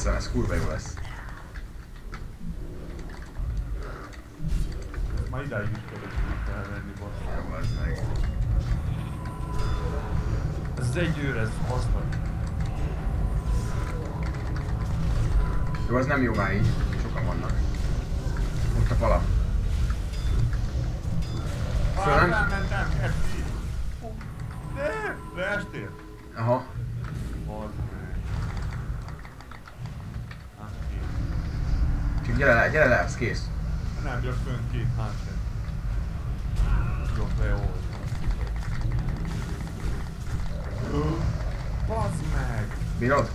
Aztán ez kurva jó lesz. Már idáig is kellett elvenni, basszus. Jó, az meg. Ez az egy őr, ez hasznak. Jó, az nem jó már így. Sokan vannak. Ott a pala. Szóval Ah, nem- rámentem, FC. De, leestél? Aha. Bazd meg. Hát ki. Csak gyere le, gyere le, ez kész. Nem jött fönt két hunter. Jobb le jó. Bazd meg! Bírod?